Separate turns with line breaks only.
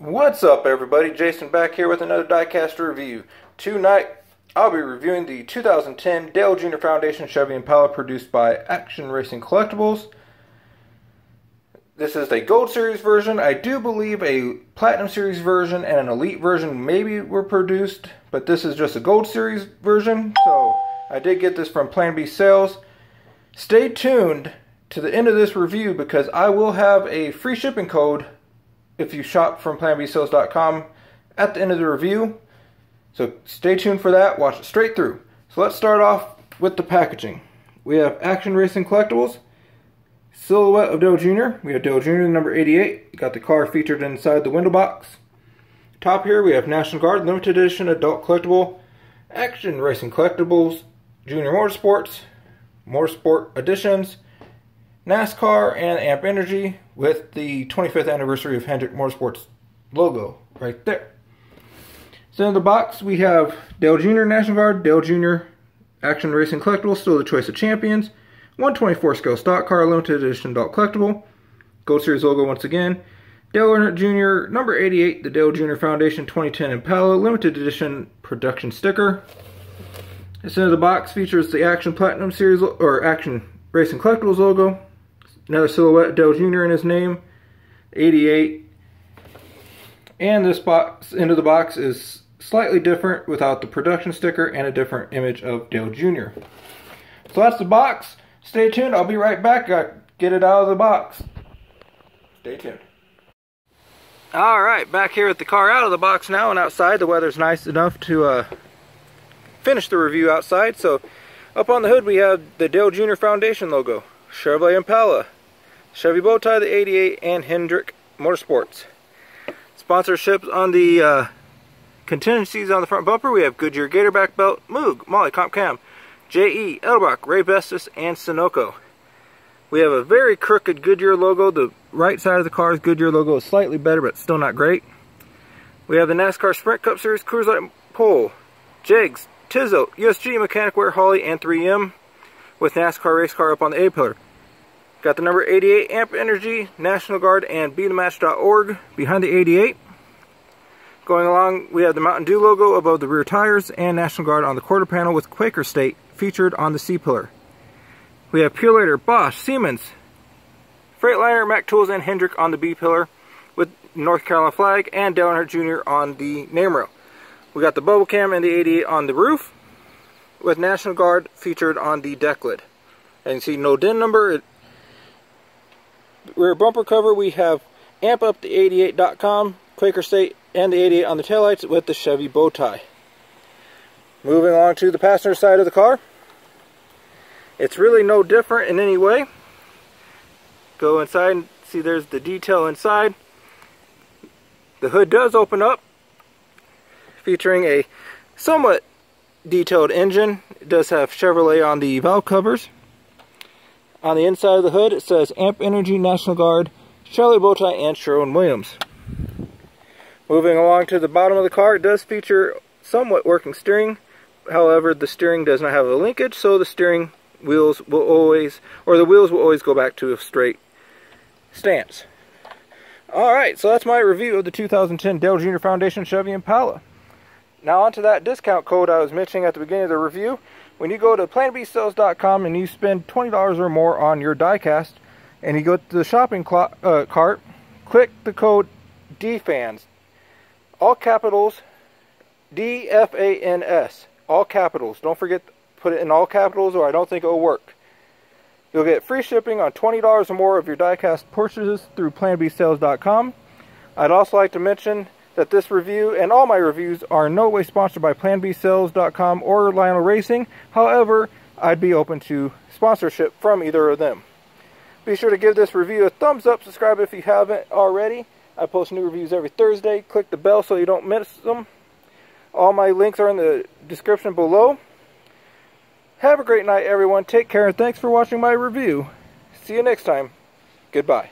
What's up everybody, Jason back here with another diecast review. Tonight I'll be reviewing the 2010 Dale Jr. Foundation Chevy Impala produced by Action Racing Collectibles. This is a Gold Series version. I do believe a Platinum Series version and an Elite version maybe were produced, but this is just a Gold Series version, so I did get this from Plan B Sales. Stay tuned to the end of this review because I will have a free shipping code if you shop from planbsales.com at the end of the review. So stay tuned for that. Watch it straight through. So let's start off with the packaging. We have Action Racing Collectibles, silhouette of Dale Jr. We have Dale Jr. number 88. got the car featured inside the window box. Top here we have National Guard limited edition adult collectible, Action Racing Collectibles, Junior Motorsports, Motorsport editions, NASCAR and Amp Energy with the 25th anniversary of Hendrick Motorsports logo right there. So in the box we have Dale Jr. National Guard, Dale Jr. Action Racing Collectible, still the choice of champions, 124 scale stock car, limited edition adult collectible, Gold Series logo once again, Dale Earnhardt Jr. number 88, the Dale Jr. Foundation 2010 Impala limited edition production sticker. This end of the box features the Action Platinum Series or Action Racing Collectibles logo, Another silhouette Dale Jr. in his name. 88. And this box into the box is slightly different without the production sticker and a different image of Dale Jr. So that's the box. Stay tuned. I'll be right back. Get it out of the box. Stay tuned. Alright, back here with the car out of the box now and outside. The weather's nice enough to uh, finish the review outside. So up on the hood we have the Dale Jr. Foundation logo. Chevrolet Impala. Chevy Bowtie, the 88, and Hendrick Motorsports. Sponsorships on the uh, contingencies on the front bumper, we have Goodyear Gatorback Belt, Moog, Molly Comp Cam, J.E., Edelbrock, Raybestos, and Sunoco. We have a very crooked Goodyear logo. The right side of the car's Goodyear logo is slightly better, but still not great. We have the NASCAR Sprint Cup Series Coors Light Pole, Jegs, Tizzo, USG, Mechanix Wear, Holley, and 3M with NASCAR race car up on the A-pillar. Got the number 88 Amp Energy, National Guard, and BeTheMatch.org behind the 88. Going along, we have the Mountain Dew logo above the rear tires and National Guard on the quarter panel with Quaker State featured on the C-pillar. We have Purolator, Bosch, Siemens, Freightliner, Mac Tools, and Hendrick on the B-pillar with North Carolina flag and Earnhardt Jr. on the name rail. We got the bubble cam and the 88 on the roof with National Guard featured on the deck lid. And you see no DIN number, rear bumper cover, we have AmpUpThe88.com, Quaker State, and the 88 on the taillights with the Chevy bow tie. Moving on to the passenger side of the car. It's really no different in any way. Go inside and see there's the detail inside. The hood does open up, featuring a somewhat detailed engine. It does have Chevrolet on the valve covers. On the inside of the hood, it says Amp Energy National Guard, Charlie Bowtie, and Sherwin-Williams. Moving along to the bottom of the car, it does feature somewhat working steering. However, the steering does not have a linkage, so the steering wheels will always, or the wheels will always go back to a straight stance. Alright, so that's my review of the 2010 Dale Jr. Foundation Chevy Impala. Now onto that discount code I was mentioning at the beginning of the review. When you go to planbsales.com and you spend $20 or more on your diecast, and you go to the shopping uh, cart, click the code DFANS. All capitals, D-F-A-N-S. All capitals. Don't forget put it in all capitals or I don't think it will work. You'll get free shipping on $20 or more of your diecast purchases through planbsales.com. I'd also like to mention that this review and all my reviews are no way sponsored by PlanBSales.com or Lionel Racing. However, I'd be open to sponsorship from either of them. Be sure to give this review a thumbs up, subscribe if you haven't already. I post new reviews every Thursday. Click the bell so you don't miss them. All my links are in the description below. Have a great night, everyone. Take care, and thanks for watching my review. See you next time. Goodbye.